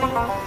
Thank you.